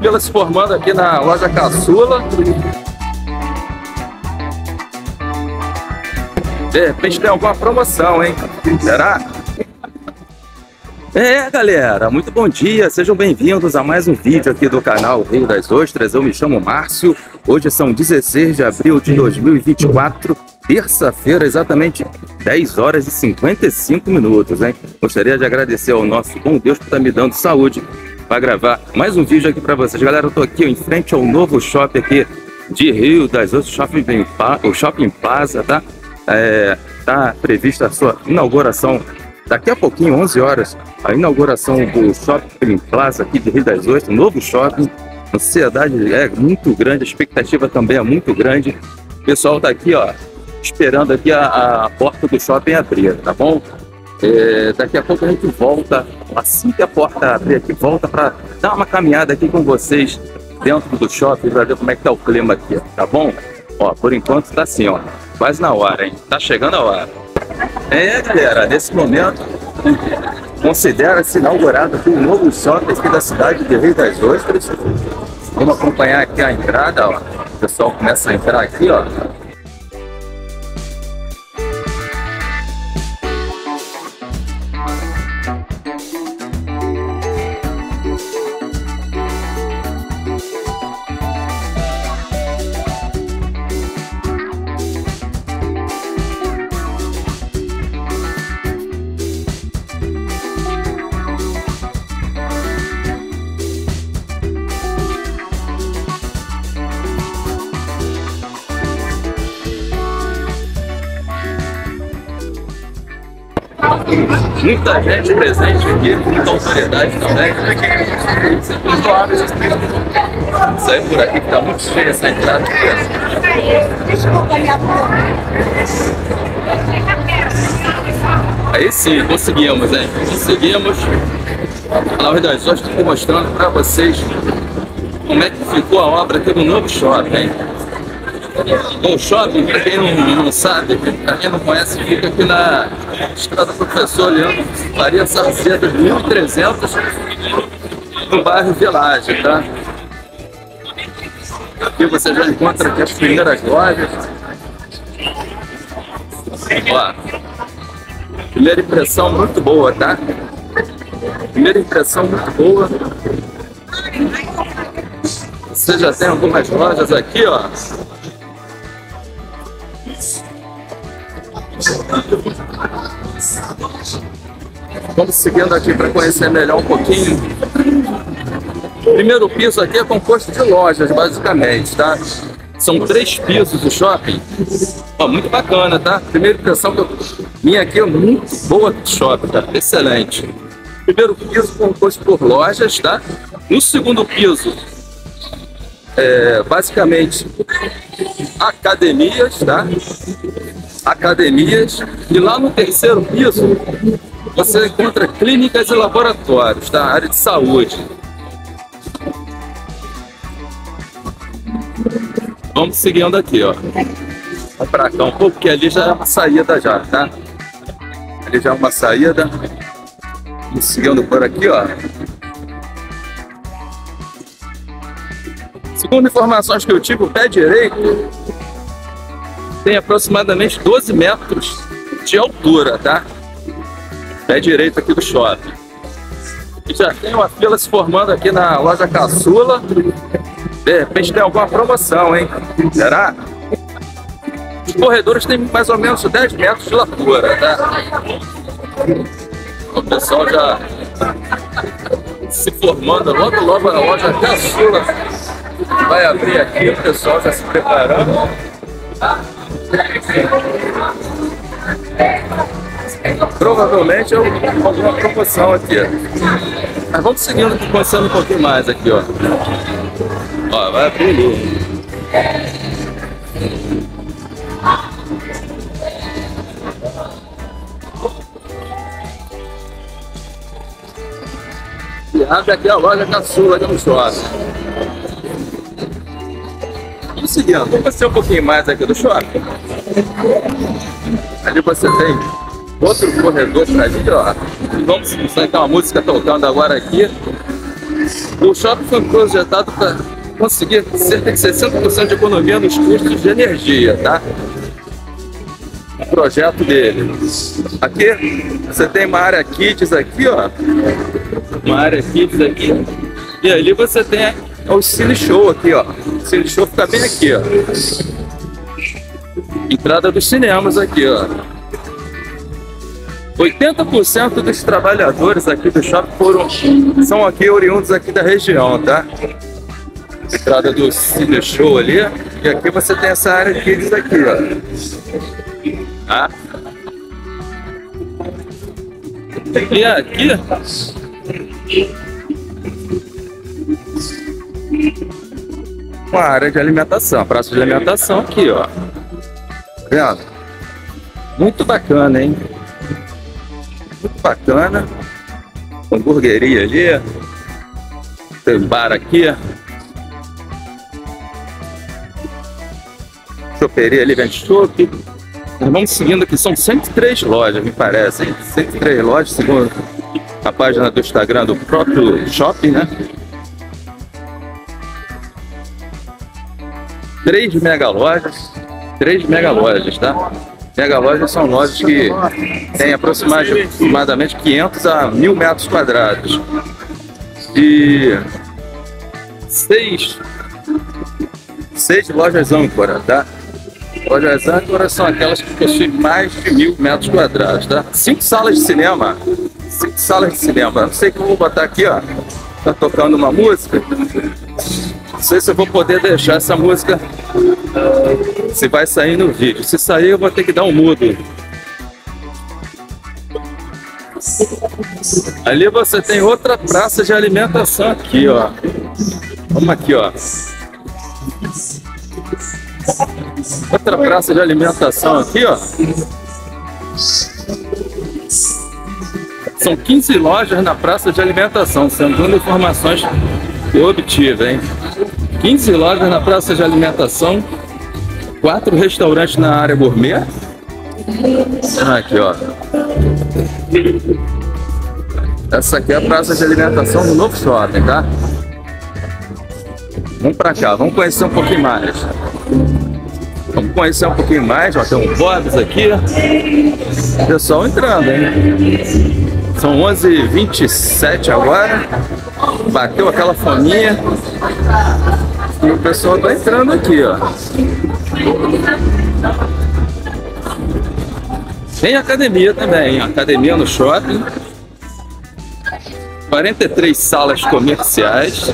fila se formando aqui na loja Caçula. De repente tem alguma promoção, hein? Será? É, galera, muito bom dia, sejam bem-vindos a mais um vídeo aqui do canal Rio das Ostras. Eu me chamo Márcio, hoje são 16 de abril de 2024, terça-feira, exatamente 10 horas e 55 minutos, hein? Gostaria de agradecer ao nosso bom Deus por estar me dando saúde para gravar mais um vídeo aqui para vocês. Galera, eu tô aqui em frente ao novo shopping aqui de Rio das Ostras, Shopping, o Shopping Plaza, tá? É, tá prevista a sua inauguração daqui a pouquinho, 11 horas, a inauguração do Shopping Plaza aqui de Rio das Ostras, novo shopping. Ansiedade é muito grande, a expectativa também é muito grande. O pessoal tá aqui, ó, esperando aqui a, a porta do shopping abrir, tá bom? É, daqui a pouco a gente volta, assim que a porta abrir aqui, volta para dar uma caminhada aqui com vocês dentro do shopping para ver como é que tá o clima aqui, tá bom? Ó, por enquanto tá assim, ó, quase na hora, hein? Tá chegando a hora. É, galera, nesse momento considera-se inaugurado aqui um novo shopping aqui da cidade de Rio das Ostras. Vamos acompanhar aqui a entrada, ó. O pessoal começa a entrar aqui, ó. Muita gente presente aqui, muita autoridade também. Aí por aqui que tá muito cheio essa entrada. Aí sim, conseguimos, hein? Conseguimos. Na verdade, só estou mostrando para vocês como é que ficou a obra aqui no novo shopping. O shopping, quem não, não sabe, quem não conhece, fica aqui na estrada Professor Leandro Faria Sarceda, 1300, no bairro Village, tá? Aqui você já encontra aqui as primeiras lojas. Ó, primeira impressão muito boa, tá? Primeira impressão muito boa. Você já tem algumas lojas aqui, ó. Vamos seguindo aqui para conhecer melhor um pouquinho. Primeiro piso aqui é composto de lojas, basicamente, tá? São três pisos do shopping. Ó, muito bacana, tá? Primeira impressão que eu... minha aqui é muito boa do shopping, tá? Excelente. Primeiro piso composto por lojas, tá? No segundo piso, é, basicamente, academias, tá? Academias. E lá no terceiro piso, você encontra clínicas e laboratórios, tá? Área de saúde. Vamos seguindo aqui, ó. Vamos pra cá um pouco, porque ali já é uma saída já, tá? Ali já é uma saída. Vamos seguindo por aqui, ó. Segundo informações que eu tive, o pé direito tem aproximadamente 12 metros de altura, tá? Pé direito aqui do shopping. E já tem uma fila se formando aqui na loja Caçula. De repente tem alguma promoção, hein? Será? Os corredores têm mais ou menos 10 metros de largura, tá? O pessoal já se formando logo logo na loja Caçula vai abrir aqui, o pessoal já se preparando. Provavelmente é alguma promoção aqui. Mas vamos seguindo, conhecendo um pouquinho mais aqui, ó. Ó, vai abrir. E abre aqui a loja caçula aqui no shopping. Vamos seguindo, vamos conhecer um pouquinho mais aqui do shopping. Ali você tem outro corredor para ali, ó. E vamos, tem uma música tocando agora aqui. O shopping foi projetado para conseguir cerca de 60% de economia nos custos de energia, tá? O projeto dele. Aqui você tem uma área kids aqui, ó. Uma área kids aqui. E ali você tem o Cine Show aqui, ó. O Cine Show fica bem aqui, ó. Entrada dos cinemas aqui, ó. 80% dos trabalhadores aqui do shopping foram, são aqui oriundos aqui da região, tá? Entrada do Cine Show ali. E aqui você tem essa área kids aqui, ó. Tá? E aqui uma área de alimentação, praça de alimentação aqui, ó. Vendo? Muito bacana, hein? Muito bacana. Hamburgueria ali. Tem bar aqui. Choperia ali, vende chope. Vamos seguindo aqui, são 103 lojas, me parece, hein? 103 lojas, segundo a página do Instagram do próprio shopping, né? Três mega lojas, três mega lojas, tá? Mega lojas são lojas que têm aproximadamente 500 a 1000 metros quadrados. E seis, seis lojas âncora, tá? Lojas âncoras são aquelas que possuem mais de mil metros quadrados, tá? Cinco salas de cinema. Cinco salas de cinema. Não sei que eu vou botar aqui, ó. Tá tocando uma música. Não sei se eu vou poder deixar essa música se vai sair no vídeo. Se sair, eu vou ter que dar um mudo. Ali você tem outra praça de alimentação aqui, ó. Vamos aqui, ó. Outra praça de alimentação aqui, ó. São 15 lojas na praça de alimentação, segundo informações obtive, hein? 15 lojas na praça de alimentação, quatro restaurantes na área gourmet. Aqui, ó. Essa aqui é a praça de alimentação do novo shopping, tá? Vamos pra cá, vamos conhecer um pouquinho mais. Vamos conhecer um pouquinho mais, ó, tem um Bob's aqui. Pessoal entrando, hein? São 11h27 agora. Bateu aquela fominha. E o pessoal tá entrando aqui, ó. Tem academia também, academia no shopping. 43 salas comerciais.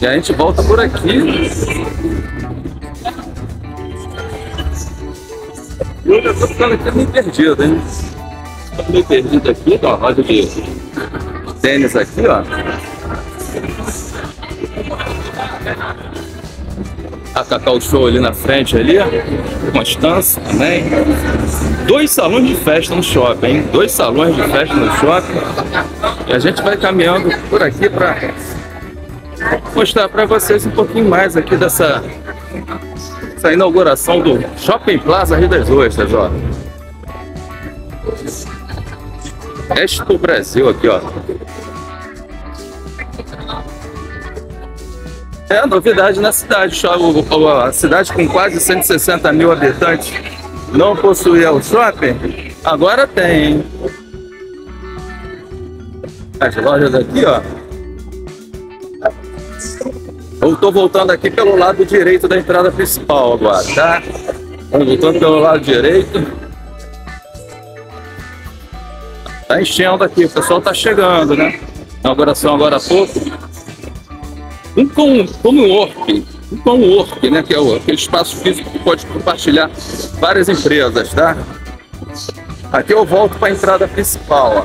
E a gente volta por aqui. Eu já tô ficando aqui meio perdido, hein? Tô meio perdido aqui, ó, loja de tênis aqui, ó. A Cacau Show ali na frente ali, Constância também. Dois salões de festa no shopping, hein? Dois salões de festa no shopping. E a gente vai caminhando por aqui para mostrar para vocês um pouquinho mais aqui dessa essa inauguração do Shopping Plaza Rio das Ostras, ó. Expo Brasil aqui, ó. É novidade na cidade. A cidade com quase 160 mil habitantes não possuía o shopping, agora tem. As lojas aqui, ó. Eu tô voltando aqui pelo lado direito da entrada principal agora, tá? Voltando pelo lado direito. Tá enchendo aqui, o pessoal tá chegando, né? Inauguração agora há pouco. Um com, como work, um com work, né? Que é o, aquele espaço físico que pode compartilhar várias empresas, tá? Aqui eu volto para a entrada principal, ó.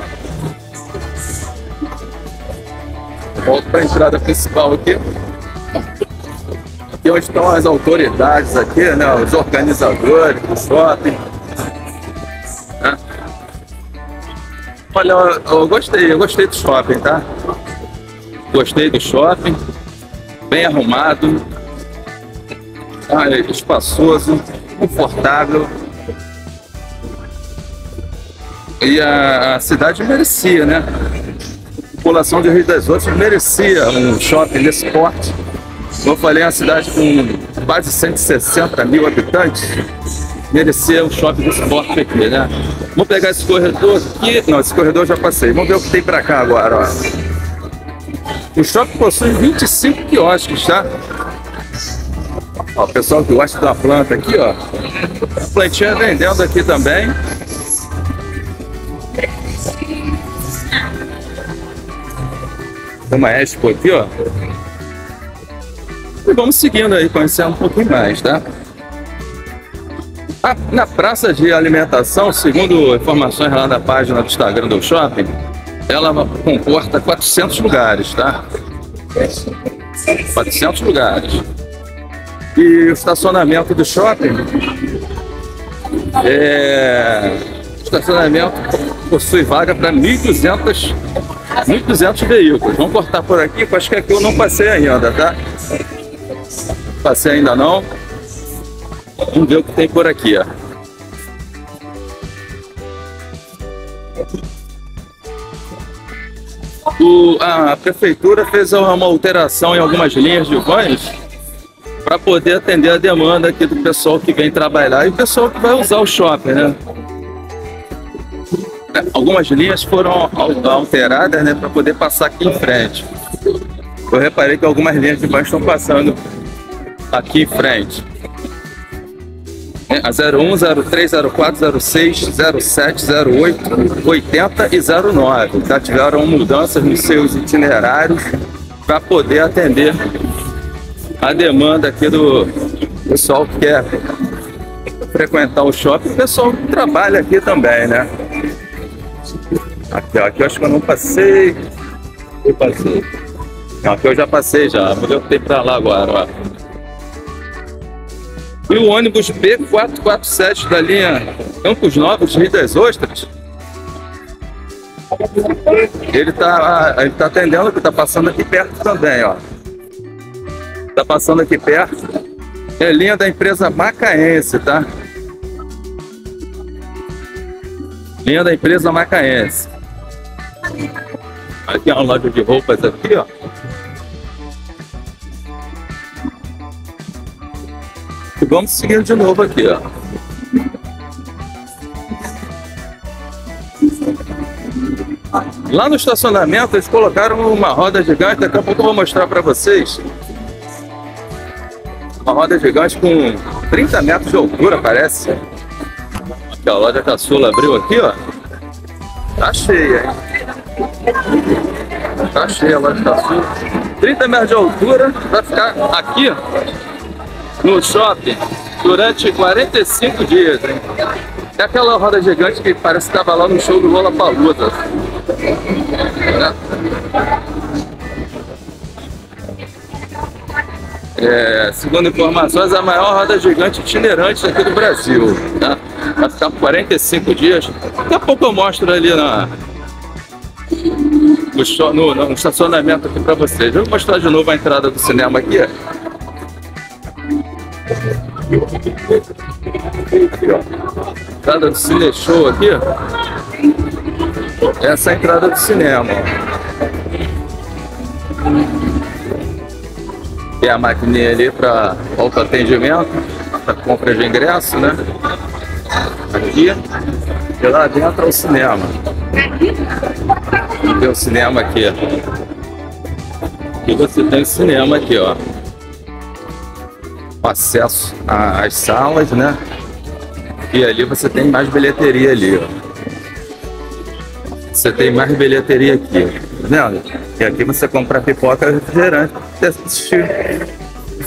Volto para a entrada principal aqui. Aqui onde estão as autoridades aqui, né? Os organizadores do shopping. Olha, eu, eu gostei, eu gostei do shopping, tá? Gostei do shopping. Bem arrumado. Ah, espaçoso, confortável. E a, a cidade merecia, né? população de Rio das Ostras merecia um shopping desse porte. Como eu falei, é uma cidade com quase 160 mil habitantes, merecia um shopping desse porte aqui, né? Vamos pegar esse corredor aqui. Não, esse corredor já passei. Vamos ver o que tem pra cá agora, ó. O shopping possui 25 quiosques, tá? Ó, o pessoal que gosta da planta aqui, ó. A plantinha vendendo aqui também. Tem uma Expo aqui, ó. E vamos seguindo aí, conhecendo um pouquinho mais, tá? Na praça de alimentação, segundo informações lá da página do Instagram do shopping, ela comporta 400 lugares, tá? 400 lugares. E o estacionamento do shopping é... O estacionamento possui vaga para 1.200 1.200 veículos. Vamos cortar por aqui, que acho que aqui eu não passei ainda, tá? Passei ainda não. Vamos ver o que tem por aqui, ó. O, a prefeitura fez uma alteração em algumas linhas de vans para poder atender a demanda aqui do pessoal que vem trabalhar e o pessoal que vai usar o shopping, né? Algumas linhas foram alteradas, né, para poder passar aqui em frente. Eu reparei que algumas linhas de vans estão passando aqui em frente. A 01, 03, 04, 06, 07, 08, 80 e 09. Já tiveram mudanças nos seus itinerários para poder atender a demanda aqui do pessoal que quer frequentar o shopping, o pessoal que trabalha aqui também, né? Aqui, aqui eu acho que eu não passei. Eu passei. Não, aqui eu já passei já, vou ver o que tem pra lá agora, ó. E o ônibus B447 da linha Campos Novos, Rio das Ostras, ele tá, ele tá atendendo, que tá passando aqui perto também, ó. Tá passando aqui perto. É linha da empresa Macaense, tá? Linha da empresa Macaense. Aqui é uma loja de roupas aqui, ó. E vamos seguindo de novo aqui, ó. Lá no estacionamento eles colocaram uma roda gigante, daqui a pouco eu vou mostrar para vocês. Uma roda gigante com 30 metros de altura, parece. Aqui, a loja caçula abriu aqui, ó. Tá cheia, hein? Tá cheia a loja caçula. 30 metros de altura, vai ficar aqui, ó no shopping durante 45 dias, hein? É aquela roda gigante que parece que estava lá no show do Lola Palusa. É, segundo informações, a maior roda gigante itinerante aqui do Brasil. Tá? Vai ficar por 45 dias. Daqui a pouco eu mostro ali na, no, no, no estacionamento aqui para vocês. Eu vou mostrar de novo a entrada do cinema aqui. Entrada do Cine Show aqui. Essa é a entrada do cinema. Tem a maquininha ali para autoatendimento, para compra de ingresso, né? Aqui. E lá dentro é o cinema. Tem o cinema aqui. Aqui você tem cinema aqui, ó acesso às salas, né? E ali você tem mais bilheteria ali, ó. Você tem mais bilheteria aqui, tá vendo? E aqui você compra pipoca refrigerante assistir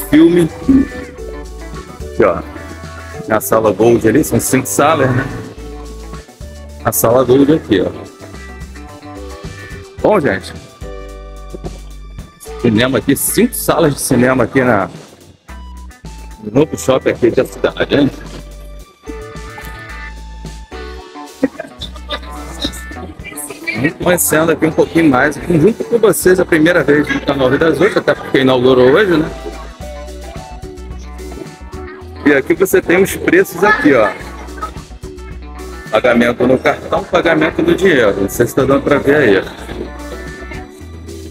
filme. Aqui, ó. Na sala Gold ali, são cinco salas, né? A sala Gold aqui, ó. Bom, gente. Cinema aqui, cinco salas de cinema aqui na novo shopping aqui da cidade, hein? Conhecendo aqui um pouquinho mais, junto com vocês a primeira vez no canal Rio das Ostras, até porque inaugurou hoje, né? E aqui você tem os preços aqui, ó. Pagamento no cartão, pagamento no dinheiro. Não sei se está dando para ver aí.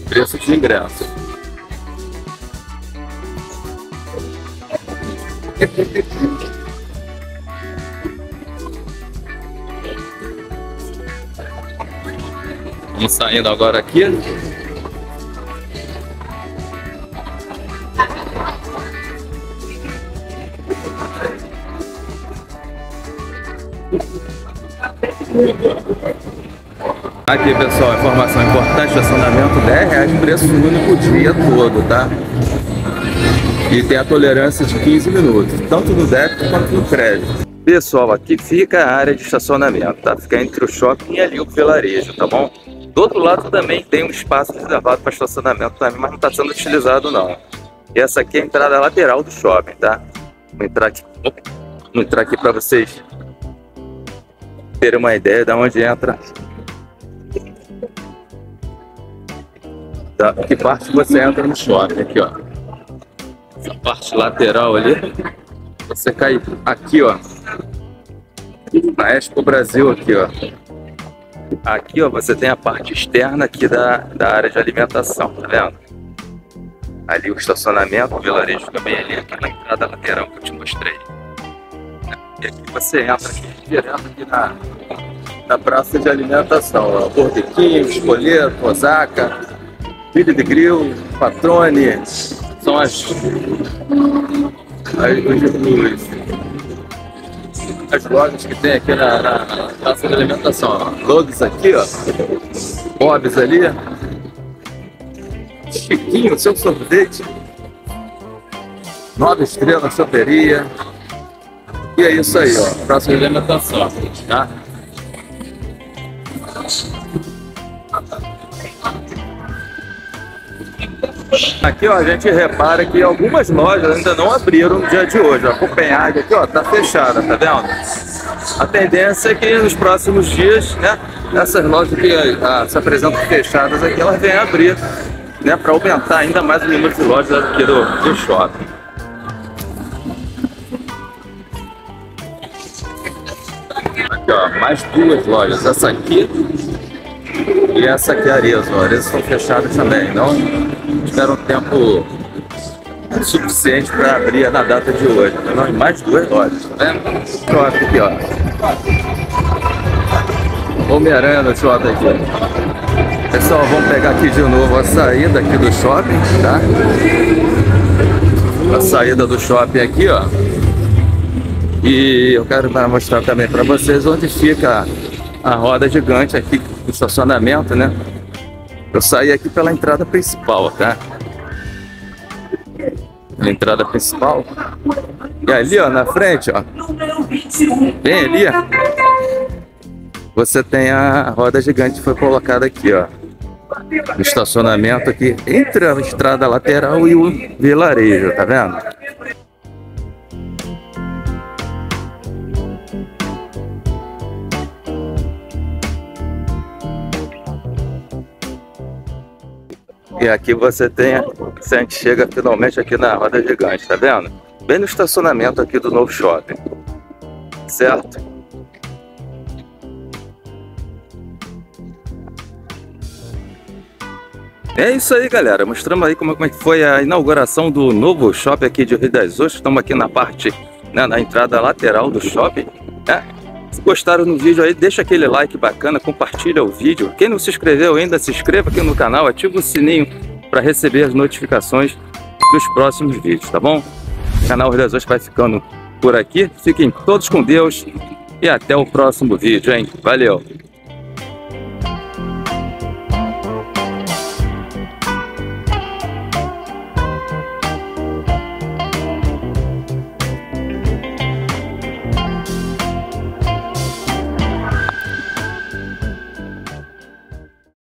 preços de ingresso. Vamos saindo agora aqui. Aqui pessoal, informação importante, estacionamento 10 reais, preço único o dia todo, tá? E tem a tolerância de 15 minutos, tanto no débito quanto no crédito. Pessoal, aqui fica a área de estacionamento, tá? Fica entre o shopping e ali o vilarejo, tá bom? Do outro lado também tem um espaço reservado para estacionamento também, mas não está sendo utilizado não. E essa aqui é a entrada lateral do shopping, tá? Vou entrar aqui, vou entrar aqui para vocês terem uma ideia de onde entra. Da que parte você entra no shopping, aqui ó. Essa parte lateral ali, você cai aqui ó. Na Expo Brasil aqui ó. Aqui, ó, você tem a parte externa aqui da, da área de alimentação, tá vendo? Ali o estacionamento, o vilarejo fica bem ali, aqui na entrada lateral que eu te mostrei. E aqui você entra aqui, direto aqui na, na praça de alimentação, ó. King, Espoleto, Osaka, Filho de Grill, Patrone, são as, as as lojas que tem aqui na, na, praça de alimentação. Logs aqui, ó. Bob's ali. Chiquinho, seu sorvete. Nova estrela, choperia. E é isso aí, ó. Praça de alimentação, tá? Aqui ó, a gente repara que algumas lojas ainda não abriram no dia de hoje. A Copenhague aqui ó, tá fechada, tá vendo? A tendência é que nos próximos dias, né, essas lojas que ah, se apresentam fechadas aqui, elas venham abrir, né, para aumentar ainda mais o número de lojas aqui do, do shopping. Aqui ó, mais duas lojas. Essa aqui e essa aqui é a Arezzo. A Arezzo estão fechadas também. Não tiveram tempo suficiente para abrir na data de hoje. Não, mais duas lojas, tá vendo? Shopping aqui, ó. Homem-Aranha no shopping aqui. Pessoal, vamos pegar aqui de novo a saída aqui do shopping, tá? A saída do shopping aqui, ó. E eu quero mostrar também para vocês onde fica a roda gigante aqui estacionamento, né? Eu saí aqui pela entrada principal, tá? A entrada principal. E ali, ó, na frente, ó. Bem ali. Você tem a roda gigante que foi colocada aqui, ó. No estacionamento aqui entre a estrada lateral e o vilarejo, tá vendo? E aqui você tem, a gente chega finalmente aqui na roda gigante, tá vendo? Bem no estacionamento aqui do novo shopping. Certo? É isso aí, galera. Mostramos aí como, como é que foi a inauguração do novo shopping aqui de Rio das Ostras. Estamos aqui na parte, né, na entrada lateral do shopping. Se gostaram do vídeo aí, deixa aquele like bacana, compartilha o vídeo. Quem não se inscreveu ainda, se inscreva aqui no canal, ativa o sininho para receber as notificações dos próximos vídeos, tá bom? O canal Rio das Ostras vai ficando por aqui. Fiquem todos com Deus e até o próximo vídeo, hein? Valeu!